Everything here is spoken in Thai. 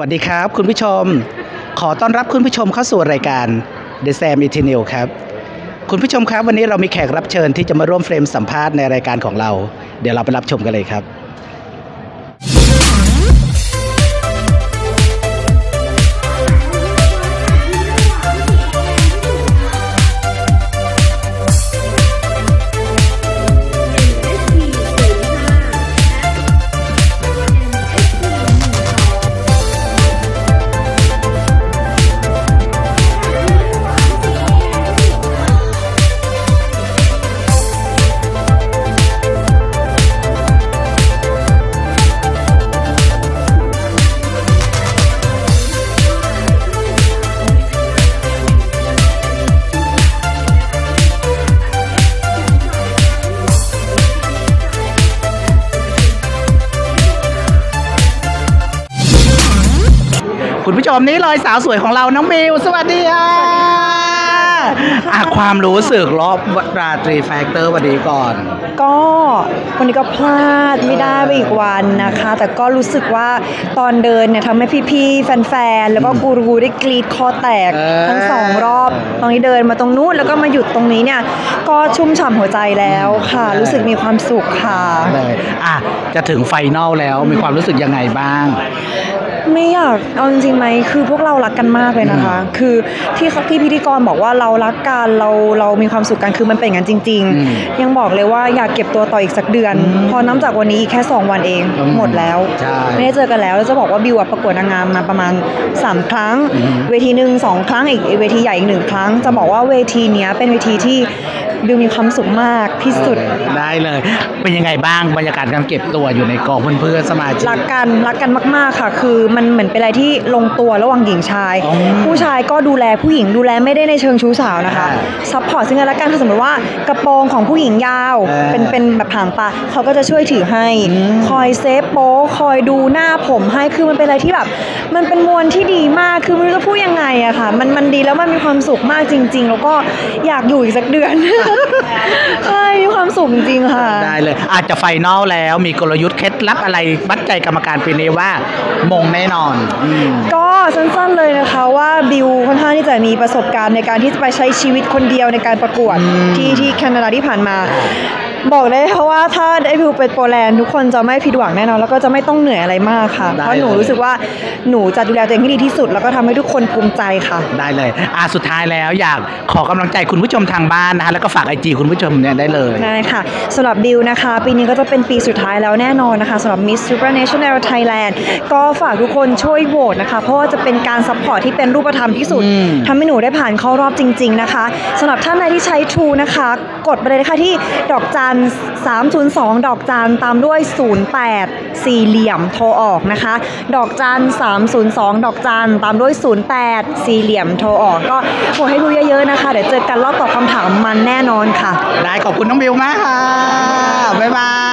สวัสดีครับ คุณผู้ชม ขอต้อนรับคุณผู้ชมเข้าสู่รายการ The Sam e t e n i l ครับ คุณผู้ชมครับวันนี้เรามีแขกรับเชิญที่จะมาร่วมเฟรมสัมภาษณ์ในรายการของเรา เดี๋ยวเราไปรับชมกันเลยครับ คุณผู้ชมนี่เลยสาวสวยของเราน้องบิวสวัสดีค่ะอะความรู้สึกรอบราตรี factor วันนี้ก่อน ก็วันนี้ก็พลาดไม่ได้ไปอีกวันนะคะ แต่ก็รู้สึกว่าตอนเดินเนี่ยทำให้พี่ๆ แฟนๆ แล้วก็กูรูได้กรี๊ดคอแตกเออทั้งสองรอบตรงนี้เดินมาตรงนู้นแล้วก็มาหยุดตรงนี้เนี่ย ก็ชุ่มฉ่ำหัวใจแล้วค่ะ รู้สึกมีความสุขค่ะเลยอะจะถึงไฟนอลแล้วมีความรู้สึกยังไงบ้าง ไม่อยากเอาจริงๆไหมคือพวกเรารักกันมากเลยนะคะ คือที่เขาที่พิธีกรบอกว่าเรารักกันเราเรามีความสุขกันคือมันเป็นอย่างนั้นจริงอืมๆยังบอกเลยว่าอยากเก็บตัวต่ออีกสักเดือนอืมพอน้ำจากวันนี้อีกแค่ 2 วันเองอืมหมดแล้วใช่ไม่ได้เจอกันแล้วแล้วจะบอกว่าบิวอะประกวดนางงามมาประมาณ 3 ครั้งอืมเวทีหนึ่งสองครั้งอีกเวทีใหญ่อีกหนึ่งครั้ง จะบอกว่าเวทีเนี้ยเป็นเวทีที่ บิวมีความสุขมากที่สุด ได้เลย เป็นยังไงบ้างบรรยากาศการเก็บตัวอยู่ในกองเพื่อนๆสมาชิก รักกันรักกันมากๆค่ะ คือมันเหมือนเป็นอะไรที่ลงตัวระหว่างหญิงชาย อ๋อผู้ชายก็ดูแลผู้หญิงดูแลไม่ได้ในเชิงชู้สาวนะคะอ่า support ซึ่งกันและกันถ้าสมมติว่ากระโปรงของผู้หญิงยาว อ่าเป็นเป็นแบบหางปลาเขาก็จะช่วยถือให้ อืม คอย save โป๊คอยดูหน้าผมให้คือมันเป็นอะไรที่แบบ มันเป็นมวลที่ดีมากคือไม่รู้จะพูดยังไงอะค่ะ มันมันดีแล้วมันมีความสุขมากจริง ๆ แล้วก็อยากอยู่อีกสักเดือนใช่มีความสุขจริงๆค่ะ ได้เลย อาจจะไฟนอลแล้วมีกลยุทธ์เคล็ดลับอะไรมัดใจกรรมการปีนี้ว่ามงแน่นอนอืม ก็สั้นๆเลยนะคะว่าบิวค่อนข้างที่จะมีประสบการณ์ในการที่จะไปใช้ชีวิตคนเดียวในการประกวดอืมที่ที่แคนาดาที่ผ่านมา บอกเลยค่ะว่าถ้าได้บิวไปโปแลนด์ทุกคนจะไม่ผิดหวังแน่นอนแล้วก็จะไม่ต้องเหนื่อยอะไรมากค่ะได้เพราะหนูเลยรู้สึกว่าหนูจะดูแลตัวเองให้ดีที่สุด แล้วก็ทำให้ทุกคนภูมิใจค่ะ ได้เลยอะสุดท้ายแล้วอยากขอกำลังใจคุณผู้ชมทางบ้านนะคะแล้วก็ฝาก IG คุณผู้ชมเนี่ยได้เลยได้ค่ะสำหรับบิวนะคะ ปีนี้ก็จะเป็นปีสุดท้ายแล้วแน่นอนนะคะสำหรับ Miss Supranational Thailand ก็ฝากทุกคนช่วยโหวตนะคะ เพราะว่าจะเป็นการ support ที่เป็นรูปธรรมที่สุดอืมทำให้หนูได้ผ่านเข้ารอบจริง ๆนะคะสำหรับท่านใดที่ใช้ True นะคะ กดไปเลยนะคะที่ดอกจัน302 ดอกจันตามด้วย 08 สี่เหลี่ยมโทรออกนะคะ ดอกจัน302 ดอกจันตามด้วย 08 สี่เหลี่ยมโทรออก ก็โหวให้ดูเยอะๆนะคะ เดี๋ยวเจอกันรอบตอบคำถามมันแน่นอนค่ะ ได้ขอบคุณน้องบิวมากค่ะ บ๊ายบาย